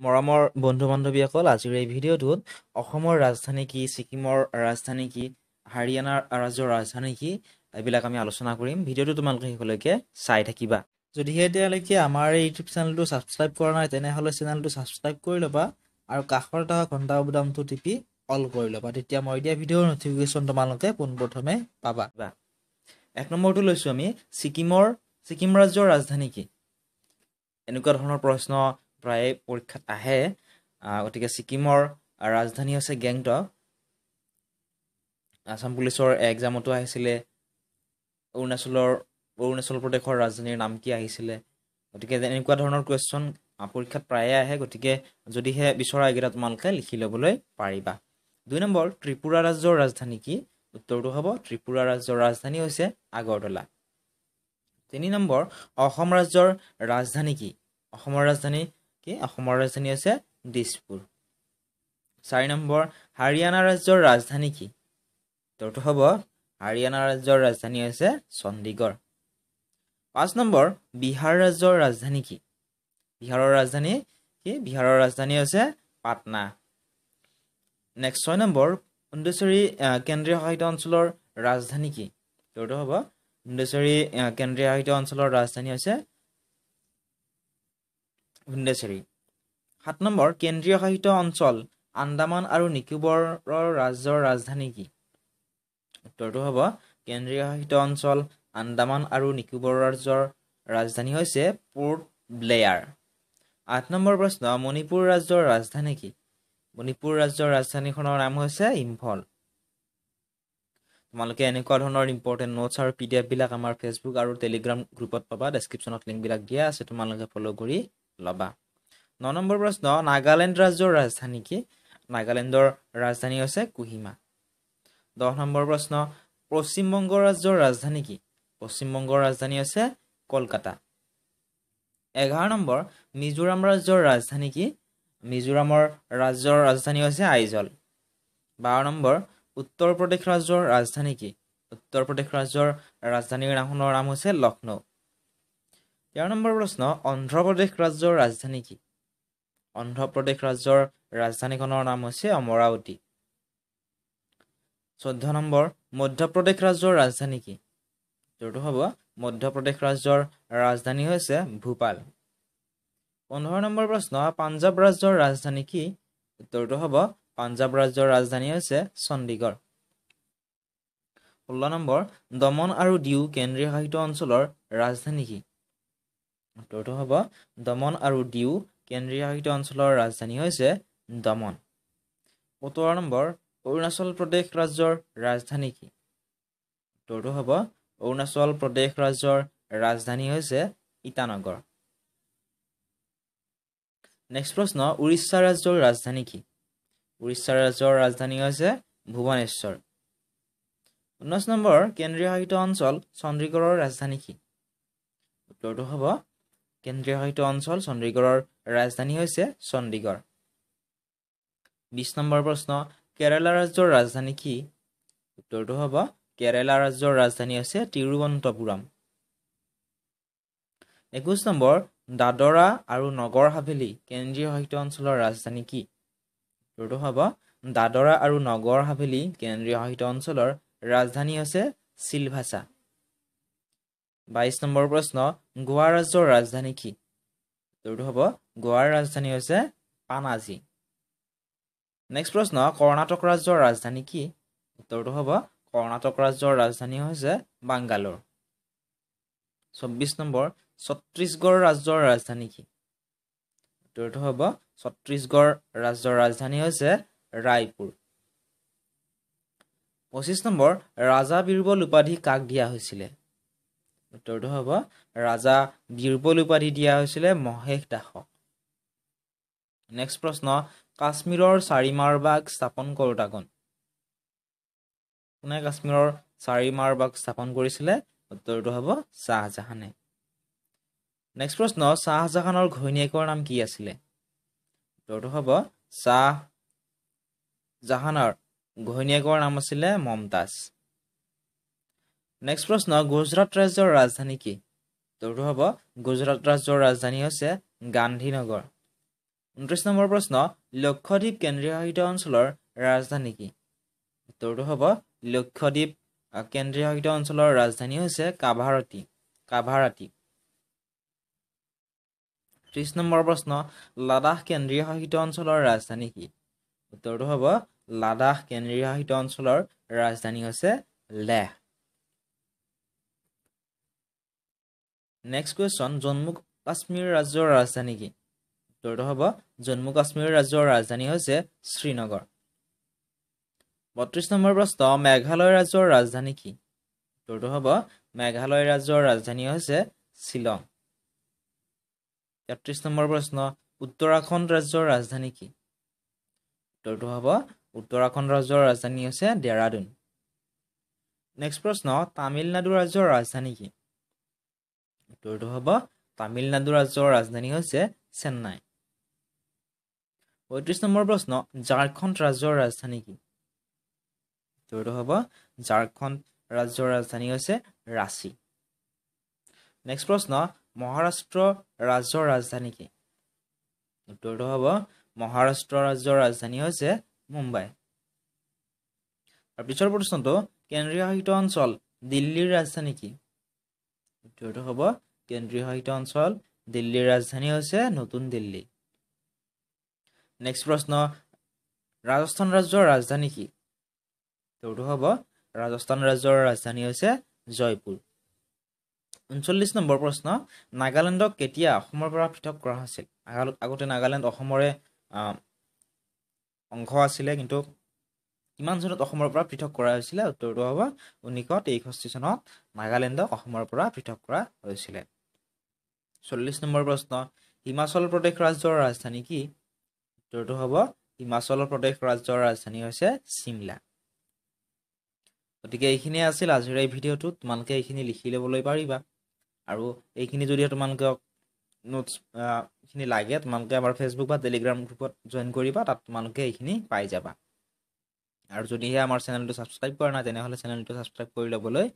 মৰমৰ বন্ধু বান্ধৱীসকল আজিৰ এই ভিডিঅ'টোত অসমৰ ৰাজধানী কি ছিকিমৰ ৰাজধানী কি হাৰিয়ানাৰ ৰাজ্যৰ ৰাজধানী কি এইবিলাক আমি আলোচনা কৰিম। ভিডিঅ'টো তোমালোকে শেষলৈকে চাই থাকিবা। যদিহে এতিয়ালৈকে আমাৰ এই ইউটিউব চেনেলটো ছাবস্ক্ৰাইব কৰা নাই তেনেহ'লে চেনেলটো ছাবস্ক্ৰাইব কৰি ল'বা আৰু কাষৰ থকা ঘণ্টা বুটামটো টিপি অল কৰি ল'বা। তেতিয়া মই দিয়া ভিডিঅ'ৰ নটিফিকেশ্যন তোমালোকে পোনপ্ৰথমে পাবা। এক নম্বৰটো লৈছোঁ আমি ছিকিমৰ ছিকিম ৰাজ্যৰ ৰাজধানী কি? এনেকুৱা ধৰণৰ প্ৰশ্ন প্ৰায়ে পৰীক্ষাত আহে। গতিকে ছিকিমৰ ৰাজধানী হৈছে গেংটক। আছাম পুলিচৰ এক্সামতো আহিছিলে। অৰুণাচলৰ অৰুণাচল প্ৰদেশৰ ৰাজধানীৰ নাম কি আহিছিলে? গতিকে এনেকুৱা ধৰণৰ কুৱেশ্যন পৰীক্ষাত প্ৰায়ে আহে। গতিকে যদিহে বিচৰা এইকেইটা তোমালোকে লিখি ল'বলৈ পাৰিবা। দুই নম্বৰ ত্ৰিপুৰা ৰাজ্যৰ ৰাজধানী কি? উত্তৰটো হ'ব ত্ৰিপুৰা ৰাজ্যৰ ৰাজধানী হৈছে আগৰতলা। তিনি নম্বৰ অসম ৰাজ্যৰ ৰাজধানী কি? অসমৰ ৰাজধানী কি? অসমৰ ৰাজধানী হৈছে দিছপুৰ। চাৰি নম্বৰ হাৰিয়ানা ৰাজ্যৰ ৰাজধানী কি? উত্তৰটো হ'ব হাৰিয়ানা ৰাজ্যৰ ৰাজধানী হৈছে চণ্ডীগড়। পাঁচ নম্বৰ বিহাৰ ৰাজ্যৰ ৰাজধানী কি? বিহাৰৰ ৰাজধানী কি? বিহাৰৰ ৰাজধানী হৈছে পাটনা। নেক্সট ছয় নম্বৰ পুণ্ডেশ্বৰী কেন্দ্ৰীয় সাহিত্য অঞ্চলৰ ৰাজধানী কি? উত্তৰটো হ'ব পুণ্ডেশ্বৰী কেন্দ্ৰীয় সাহিত্য অঞ্চলৰ ৰাজধানী হৈছে পুণ্ডেশ্বৰী সাত নম্বৰ কেন্দ্ৰীয় সাহিত্য অঞ্চল আন্দামান আৰু নিকোবৰৰ ৰাজ্যৰ ৰাজধানী কি? উত্তৰটো হ'ব কেন্দ্ৰীয় সাহিত্য অঞ্চল আন্দামান আৰু নিকোবৰ ৰাজ্যৰ ৰাজধানী হৈছে পৰ্ট ব্লেয়াৰ। আঠ নম্বৰ প্ৰশ্ন মণিপুৰ ৰাজ্যৰ ৰাজধানী কি? মণিপুৰ ৰাজ্যৰ ৰাজধানীখনৰ নাম হৈছে ইম্ফল। তোমালোকে এনেকুৱা ধৰণৰ ইম্পৰ্টেণ্ট নোটছ আৰু পি ডি এফবিলাক আমাৰ ফেচবুক আৰু টেলিগ্ৰাম গ্ৰুপত পাবা ডেছক্ৰিপশ্যনত লিংকবিলাক দিয়া আছে তোমালোকে ফ'ল' কৰি ল'বা। ন নম্বৰ প্ৰশ্ন নাগালেণ্ড ৰাজ্যৰ ৰাজধানী কি? নাগালেণ্ডৰ ৰাজধানী হৈছে কুহিমা। দহ নম্বৰ প্ৰশ্ন পশ্চিমবংগ ৰাজ্যৰ ৰাজধানী কি? পশ্চিমবংগৰ ৰাজধানী হৈছে কলকাতা। এঘাৰ নম্বৰ মিজোৰাম ৰাজ্যৰ ৰাজধানী কি? মিজোৰামৰ ৰাজ্যৰ ৰাজধানী হৈছে আইজল। বাৰ নম্বৰ উত্তৰ প্ৰদেশ ৰাজ্যৰ ৰাজধানী কি? উত্তৰ প্ৰদেশ ৰাজ্যৰ ৰাজধানীৰ নামখনৰ নাম হৈছে লক্ষ্ণৌ। তেৰ নম্বৰ প্ৰশ্ন অন্ধ্ৰপ্ৰদেশ ৰাজ্যৰ ৰাজধানী কি? অন্ধ্ৰপ্ৰদেশ ৰাজ্যৰ ৰাজধানীখনৰ নাম হৈছে অমৰাৱতী। চৈধ্য নম্বৰ মধ্যপ্ৰদেশ ৰাজ্যৰ ৰাজধানী কি? উত্তৰটো হ'ব মধ্যপ্ৰদেশ ৰাজ্যৰ ৰাজধানী হৈছে ভূপাল। পোন্ধৰ নম্বৰ প্ৰশ্ন পাঞ্জাৱ ৰাজ্যৰ ৰাজধানী কি? উত্তৰটো হ'ব পাঞ্জাৱ ৰাজ্যৰ ৰাজধানী হৈছে চণ্ডীগড়। ষোল্ল নম্বৰ দমন আৰু দিউ কেন্দ্ৰীয় সাহিত্য অঞ্চলৰ ৰাজধানী কি? উত্তৰটো হ'ব দমন আৰু দিউ কেন্দ্ৰীয় সাহিত্য অঞ্চলৰ ৰাজধানী হৈছে দমন। সোতৰ নম্বৰ অৰুণাচল প্ৰদেশ ৰাজ্যৰ ৰাজধানী কি? উত্তৰটো হ'ব অৰুণাচল প্ৰদেশ ৰাজ্যৰ ৰাজধানী হৈছে ইটানগৰ। নেক্সট প্ৰশ্ন উৰিষ্যা ৰাজ্যৰ ৰাজধানী কি? উৰিষ্যা ৰাজ্যৰ ৰাজধানী হৈছে ভুৱনেশ্বৰ। ঊনৈছ নম্বৰ কেন্দ্ৰীয় সাহিত্য অঞ্চল চণ্ডীগড়ৰ ৰাজধানী কি? উত্তৰটো হ'ব কেন্দ্ৰীয় সাহিত্য অঞ্চল চণ্ডীগড়ৰ ৰাজধানী হৈছে চণ্ডীগড়। বিছ নম্বৰ প্ৰশ্ন কেৰেলা ৰাজ্যৰ ৰাজধানী কি? উত্তৰটো হ'ব কেৰেলা ৰাজ্যৰ ৰাজধানী হৈছে তিৰুৱন্তপুৰম একৈছ নম্বৰ দাদৰা আৰু নগৰ হাভেলী কেন্দ্ৰীয় সাহিত্য অঞ্চলৰ ৰাজধানী কি? উত্তৰটো হ'ব দাদৰা আৰু নগৰ হাভেলী কেন্দ্ৰীয় সাহিত্য অঞ্চলৰ ৰাজধানী হৈছে চিলভাছা। বাইছ নম্বৰ প্ৰশ্ন গোৱা ৰাজ্যৰ ৰাজধানী কি? উত্তৰটো হ'ব গোৱাৰ ৰাজধানী হৈছে পানাজী। নেক্সট প্ৰশ্ন কৰ্ণাটক ৰাজ্যৰ ৰাজধানী কি? উত্তৰটো হ'ব কৰ্ণাটক ৰাজ্যৰ ৰাজধানী হৈছে বাংগালোৰ। চৌব্বিছ নম্বৰ ছত্তীশগড় ৰাজ্যৰ ৰাজধানী কি? উত্তৰটো হ'ব ছত্তীশগড় ৰাজ্যৰ ৰাজধানী হৈছে ৰায়পুৰ। পঁচিছ নম্বৰ ৰাজা বীৰবল উপাধি কাক দিয়া হৈছিলে? উত্তৰটো হ'ব ৰাজা বীৰবল উপাধি দিয়া হৈছিলে মহেশ দাসক। নেক্সট প্ৰশ্ন কাশ্মীৰৰ চাৰিমাৰবাগ স্থাপন কৰোঁতা কোন? কোনে কাশ্মীৰৰ চাৰিমাৰবাগ স্থাপন কৰিছিলে? উত্তৰটো হ'ব শ্বাহজাহানে। নেক্সট প্ৰশ্ন শ্বাহজাহানৰ ঘৈণীয়েকৰ নাম কি আছিলে? উত্তৰটো হ'ব শ্বাহজাহানৰ ঘৈণীয়েকৰ নাম আছিলে মমতাজ। নেক্সট প্ৰশ্ন গুজৰাট ৰাজ্যৰ ৰাজধানী কি? উত্তৰটো হ'ব গুজৰাট ৰাজ্যৰ ৰাজধানী হৈছে গান্ধীনগৰ ঊনত্ৰিছ নম্বৰ প্ৰশ্ন লক্ষদ্বীপ কেন্দ্ৰীয় শাসিত অঞ্চলৰ ৰাজধানী কি? উত্তৰটো হ'ব লক্ষদ্বীপ কেন্দ্ৰীয় শাসিত অঞ্চলৰ ৰাজধানী হৈছে কাভাৰতী কাভাৰাতী ত্ৰিছ নম্বৰ প্ৰশ্ন লাডাখ কেন্দ্ৰীয় শাসিত অঞ্চলৰ ৰাজধানী কি? উত্তৰটো হ'ব লাডাখ কেন্দ্ৰীয় শাসিত অঞ্চলৰ ৰাজধানী হৈছে লেহ। নেক্সট কুৱেশ্যন জম্মু কাশ্মীৰ ৰাজ্যৰ ৰাজধানী কি উত্তৰটো হ'ব জম্মু কাশ্মীৰ ৰাজ্যৰ ৰাজধানী হৈছে শ্ৰীনগৰ বত্ৰিছ নম্বৰ প্ৰশ্ন মেঘালয় ৰাজ্যৰ ৰাজধানী কি উত্তৰটো হ'ব মেঘালয় ৰাজ্যৰ ৰাজধানী হৈছে শ্বিলং তেত্ৰিছ নম্বৰ প্ৰশ্ন উত্তৰাখণ্ড ৰাজ্যৰ ৰাজধানী কি উত্তৰটো হ'ব উত্তৰাখণ্ড ৰাজ্যৰ ৰাজধানী হৈছে ডেৰাডুন নেক্সট প্ৰশ্ন তামিলনাডু ৰাজ্যৰ ৰাজধানী কি উত্তৰটো হ'ব তামিলনাডু ৰাজ্যৰ ৰাজধানী হৈছে চেন্নাই। পঁয়ত্ৰিছ নম্বৰ প্ৰশ্ন ঝাৰখণ্ড ৰাজ্যৰ ৰাজধানী কি? উত্তৰটো হ'ব ঝাৰখণ্ড ৰাজ্যৰ ৰাজধানী হৈছে ৰাঁচী। নেক্সট প্ৰশ্ন মহাৰাষ্ট্ৰ ৰাজ্যৰ ৰাজধানী কি? উত্তৰটো হ'ব মহাৰাষ্ট্ৰ ৰাজ্যৰ ৰাজধানী হৈছে মুম্বাই। আৰু পিছৰ প্ৰশ্নটো কেন্দ্ৰীয় শাসিত অঞ্চল দিল্লীৰ ৰাজধানী কি? উত্তৰটো হ'ব কেন্দ্ৰীয় শাসিত অঞ্চল দিল্লীৰ ৰাজধানী হৈছে নতুন দিল্লী। নেক্সট প্ৰশ্ন ৰাজস্থান ৰাজ্যৰ ৰাজধানী কি? উত্তৰটো হ'ব ৰাজস্থান ৰাজ্যৰ ৰাজধানী হৈছে জয়পুৰ। ঊনচল্লিছ নম্বৰ প্ৰশ্ন নাগালেণ্ডক কেতিয়া অসমৰ পৰা পৃথক কৰা হৈছিল? আগতে নাগালেণ্ড অসমৰে অংশ আছিলে কিন্তু কিমান চনত অসমৰ পৰা পৃথক কৰা হৈছিলে। উত্তৰটো হ'ব ঊনৈছশ তেষষ্ঠি চনত নাগালেণ্ডক অসমৰ পৰা পৃথক কৰা হৈছিলে। চল্লিছ নম্বৰ প্ৰশ্ন হিমাচল প্ৰদেশ ৰাজ্যৰ ৰাজধানী কি? উত্তৰটো হ'ব হিমাচল প্ৰদেশ ৰাজ্যৰ ৰাজধানী হৈছে চিমলা গতিকে এইখিনিয়ে আছিল আজিৰ এই ভিডিঅ'টো। তোমালোকে এইখিনি লিখি ল'বলৈ পাৰিবা। আৰু এইখিনি যদি তোমালোকক নোটছ খিনি লাগে তোমালোকে আমাৰ ফেচবুক বা টেলিগ্ৰাম গ্ৰুপত জইন কৰিবা তাত তোমালোকে এইখিনি পাই যাবা। আৰু যদিহে আমাৰ চেনেলটো ছাবস্ক্ৰাইব কৰা নাই তেনেহ'লে চেনেলটো ছাবস্ক্ৰাইব কৰি ল'বলৈ